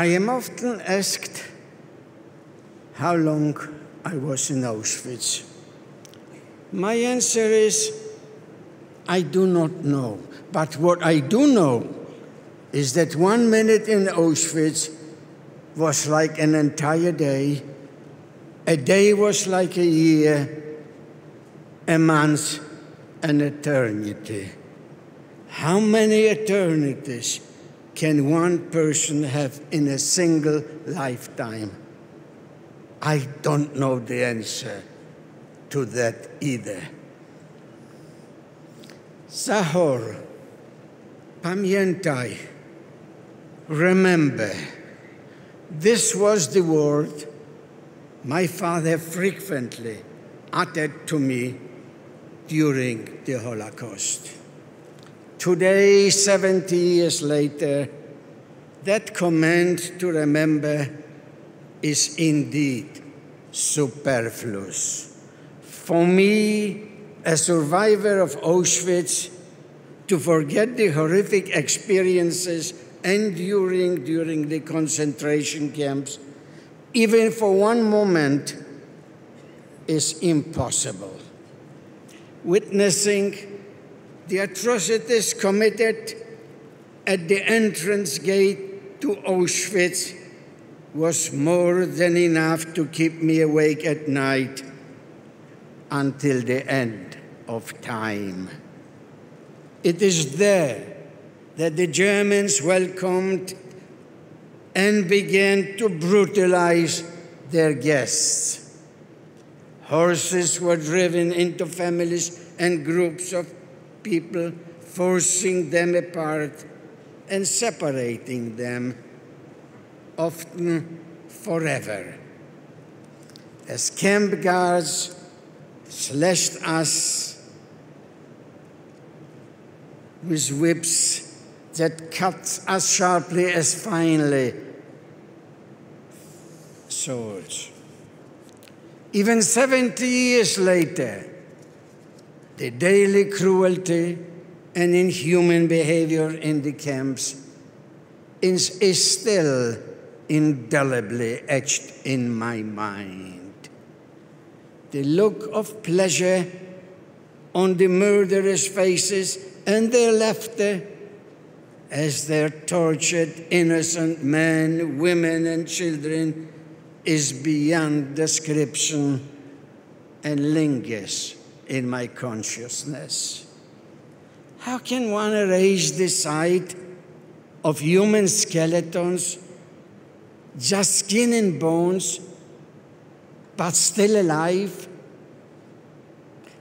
I am often asked how long I was in Auschwitz. My answer is I do not know. But what I do know is that one minute in Auschwitz was like an entire day, a day was like a year, a month, an eternity. How many eternities can one person have in a single lifetime? I don't know the answer to that either. Zachor, pamiętaj, remember, this was the word my father frequently uttered to me during the Holocaust. Today, 70 years later, that command to remember is indeed superfluous. For me, a survivor of Auschwitz, to forget the horrific experiences enduring during the concentration camps, even for one moment, is impossible. Witnessing the atrocities committed at the entrance gate to Auschwitz was more than enough to keep me awake at night until the end of time. It is there that the Germans welcomed and began to brutalize their guests. Horses were driven into families and groups of people, forcing them apart and separating them, often forever. As camp guards slashed us with whips that cut as sharply as finely swords. Even 70 years later, the daily cruelty and inhuman behavior in the camps is, is still indelibly etched in my mind. The look of pleasure on the murderers' faces and their laughter as their tortured innocent men, women, and children is beyond description and lingers in my consciousness. How can one erase the sight of human skeletons, just skin and bones, but still alive?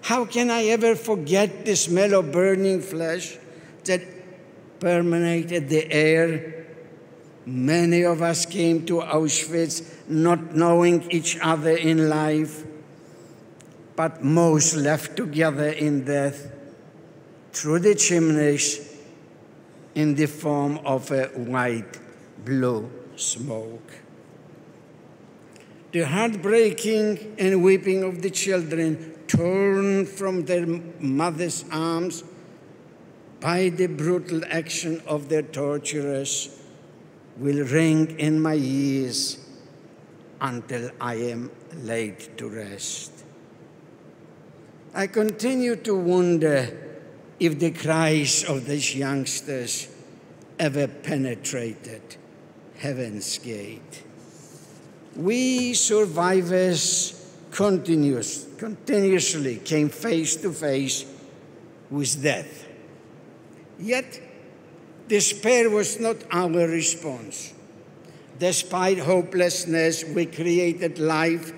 How can I ever forget the smell of burning flesh that permeated the air? Many of us came to Auschwitz not knowing each other in life, but most left together in death through the chimneys in the form of a white blue smoke the heartbreaking and weeping of the children torn from their mother's arms by the brutal action of their torturers will ring in my ears until I am laid to rest. I continue to wonder if the cries of these youngsters ever penetrated heaven's gate we survivors continuous, continuously came face to face with death. Yet, despair was not our response. Despite hopelessness, we created life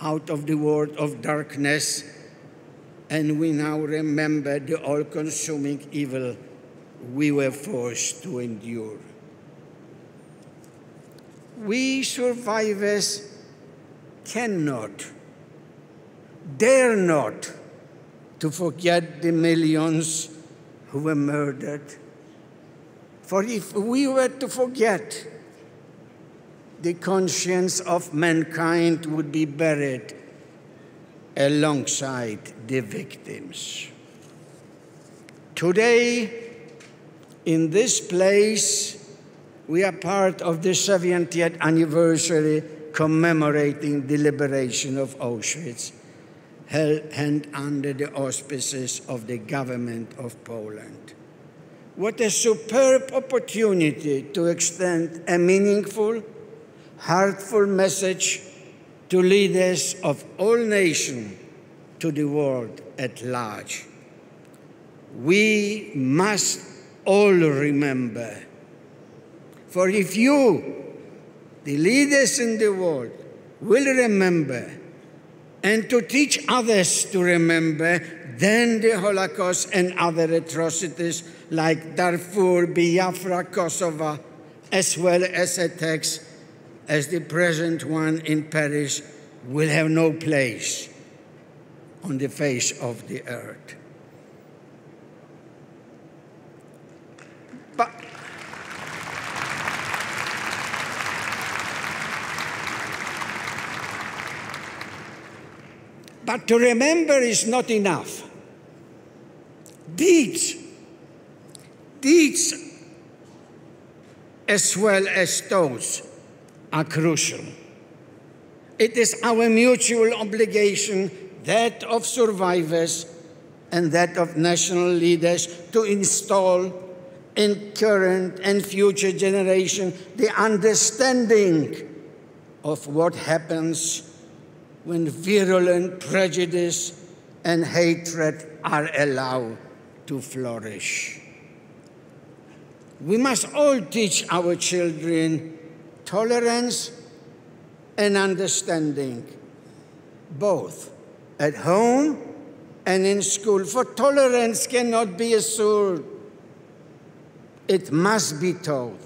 out of the world of darkness, and we now remember the all consuming evil we were forced to endure we survivors cannot, dare not, to forget the millions who were murdered. For if we were to forget, the conscience of mankind would be buried alongside the victims. Today, in this place, we are part of the 70th anniversary commemorating the liberation of Auschwitz, held under the auspices of the government of Poland. What a superb opportunity to extend a meaningful, heartful message to leaders of all nations, to the world at large. We must all remember. For if you, the leaders in the world, will remember and to teach others to remember, then the Holocaust and other atrocities like Darfur, Biafra, Kosovo, as well as attacks as the present one in Paris, will have no place on the face of the earth. But But to remember is not enough. Deeds, deeds as well as thoughts are crucial. It is our mutual obligation, that of survivors and that of national leaders, to install in current and future generation the understanding of what happens when virulent prejudice and hatred are allowed to flourish. We must all teach our children tolerance and understanding, both at home and in school. For tolerance cannot be assured, it must be taught.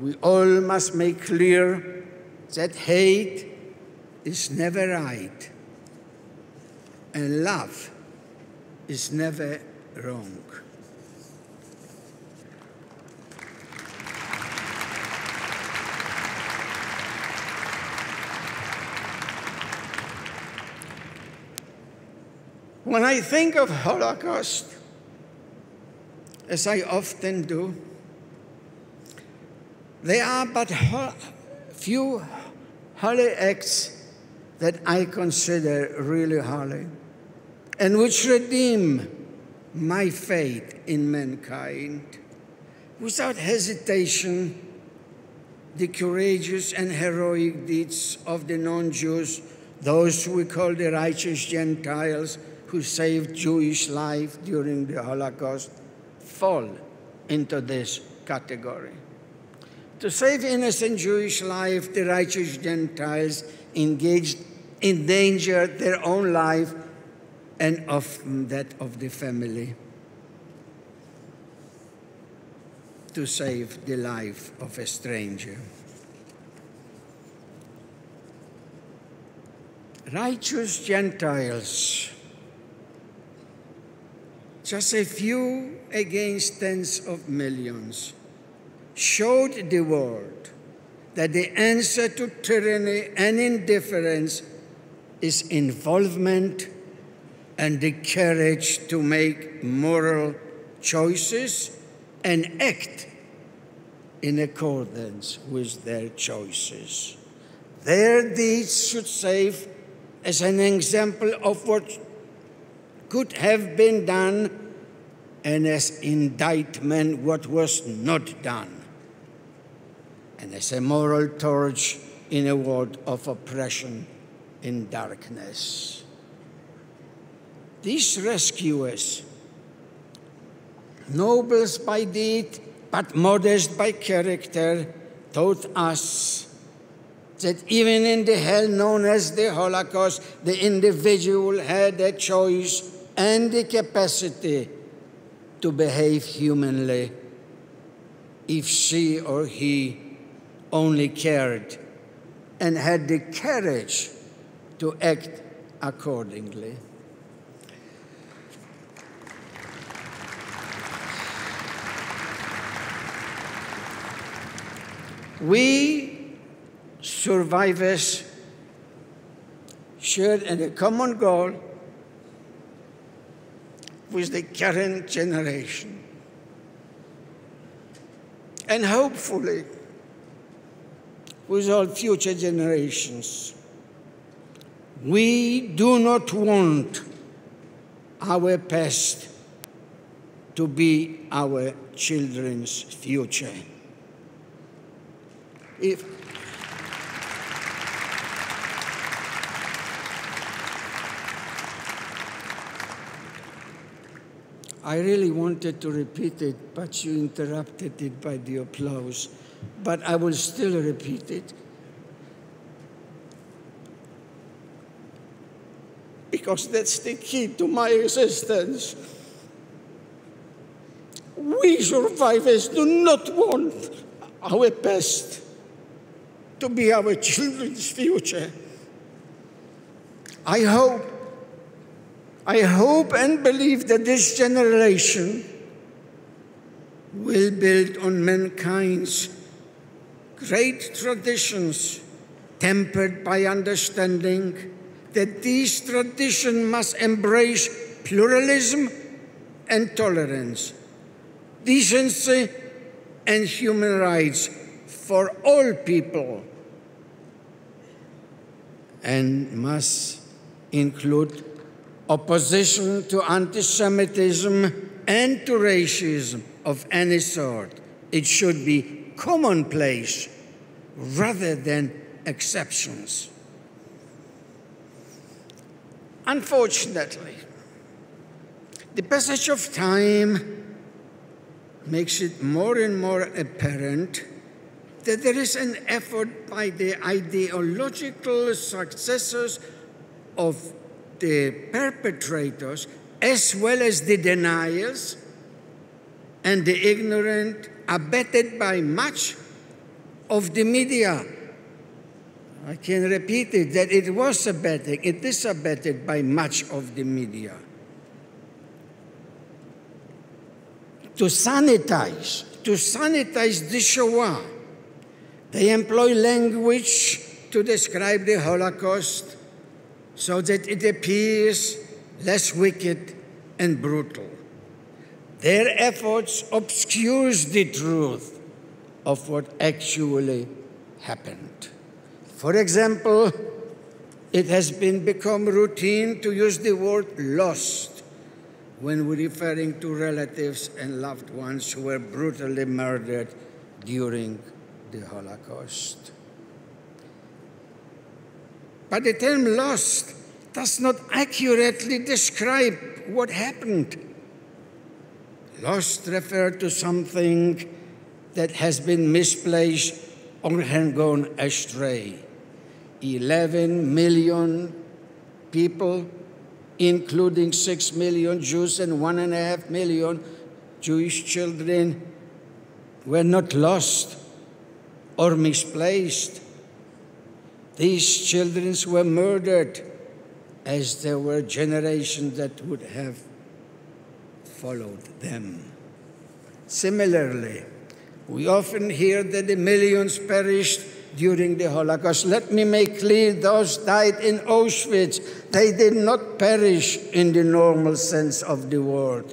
We all must make clear that hate is never right, and love is never wrong. When I think of Holocaust, as I often do, there are but few holy acts that I consider really holy and which redeem my faith in mankind. Without hesitation, the courageous and heroic deeds of the non Jews, those we call the righteous Gentiles who saved Jewish life during the Holocaust, fall into this category. To save innocent Jewish life, the righteous Gentiles engaged endangered their own life and often that of the family to save the life of a stranger. Righteous Gentiles, just a few against tens of millions, showed the world that the answer to tyranny and indifference is involvement and the courage to make moral choices and act in accordance with their choices. Their deeds should serve as an example of what could have been done and as indictment what was not done, and as a moral torch in a world of oppression in darkness. These rescuers, nobles by deed, but modest by character, taught us that even in the hell known as the Holocaust, the individual had a choice and the capacity to behave humanly if she or he only cared and had the courage to act accordingly. We survivors share a common goal with the current generation. and hopefully with all future generations. We do not want our past to be our children's future. If I really wanted to repeat it, but you interrupted it by the applause. But I will still repeat it. Because that's the key to my existence. We survivors do not want our past to be our children's future. I hope I hope and believe that this generation will build on mankind's great traditions, tempered by understanding that these traditions must embrace pluralism and tolerance, decency and human rights for all people, and must include opposition to anti Semitism and to racism of any sort. It should be commonplace rather than exceptions. Unfortunately, the passage of time makes it more and more apparent that there is an effort by the ideological successors of the perpetrators as well as the deniers and the ignorant, abetted by much of the media. I can repeat it that it was abetted, it is abetted by much of the media. To sanitize, to sanitize the Shoah, they employ language to describe the Holocaust so that it appears less wicked and brutal. Their efforts obscures the truth of what actually happened. For example, it has been become routine to use the word lost when referring to relatives and loved ones who were brutally murdered during the Holocaust. But the term lost does not accurately describe what happened. Lost refers to something that has been misplaced or has gone astray. 11 million people, including 6 million Jews and 1.5 million Jewish children, were not lost or misplaced these children were murdered as there were generations that would have followed them. Similarly, we often hear that the millions perished during the Holocaust. Let me make clear those died in Auschwitz. They did not perish in the normal sense of the word.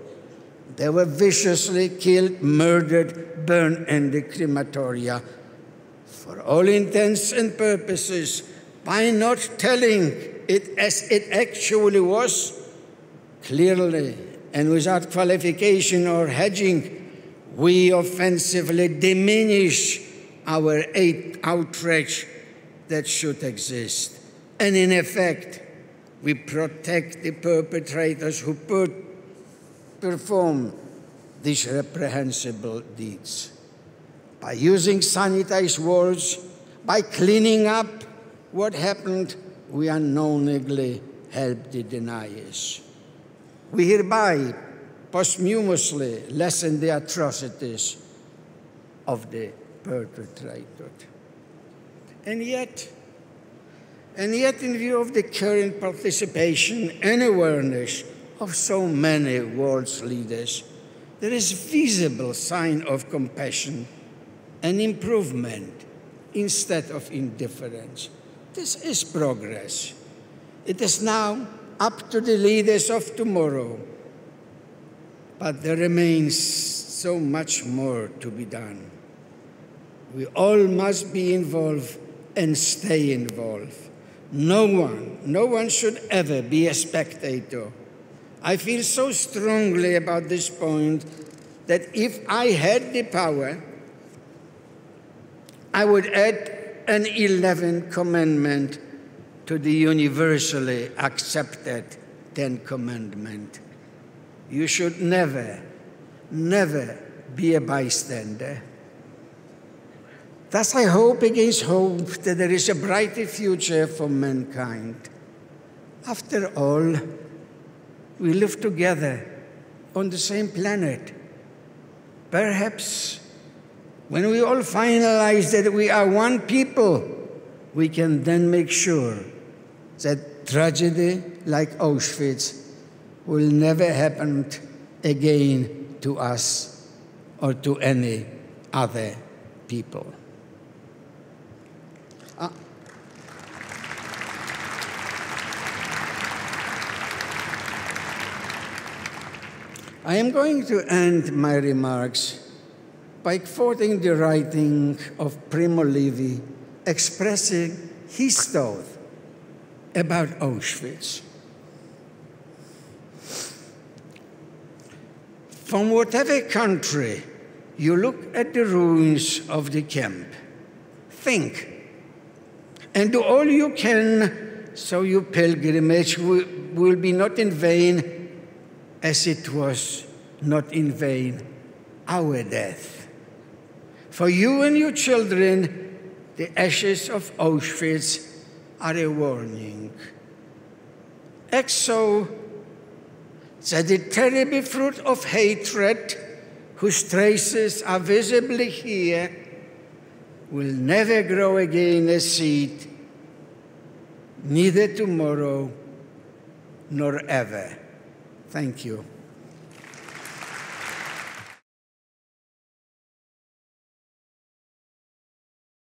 They were viciously killed, murdered, burned in the crematoria for all intents and purposes, by not telling it as it actually was, clearly and without qualification or hedging, we offensively diminish our outrage that should exist. And in effect, we protect the perpetrators who per perform these reprehensible deeds by using sanitized words, by cleaning up what happened, we unknowingly help the deniers. We hereby posthumously lessen the atrocities of the perpetrator. And yet, and yet, in view of the current participation and awareness of so many world's leaders, there is visible sign of compassion an improvement instead of indifference. This is progress. It is now up to the leaders of tomorrow, but there remains so much more to be done. We all must be involved and stay involved. No one, no one should ever be a spectator. I feel so strongly about this point that if I had the power, I would add an 11th commandment to the universally accepted Ten Commandment. You should never, never be a bystander. Thus, I hope against hope that there is a brighter future for mankind. After all, we live together on the same planet. Perhaps when we all finalize that we are one people, we can then make sure that tragedy like Auschwitz will never happen again to us or to any other people. Uh, I am going to end my remarks by quoting the writing of Primo Levi expressing his thought about Auschwitz. From whatever country you look at the ruins of the camp, think and do all you can so your pilgrimage will, will be not in vain as it was not in vain our death. For you and your children, the ashes of Auschwitz are a warning. Exo, that the terrible fruit of hatred, whose traces are visibly here, will never grow again a seed, neither tomorrow nor ever. Thank you.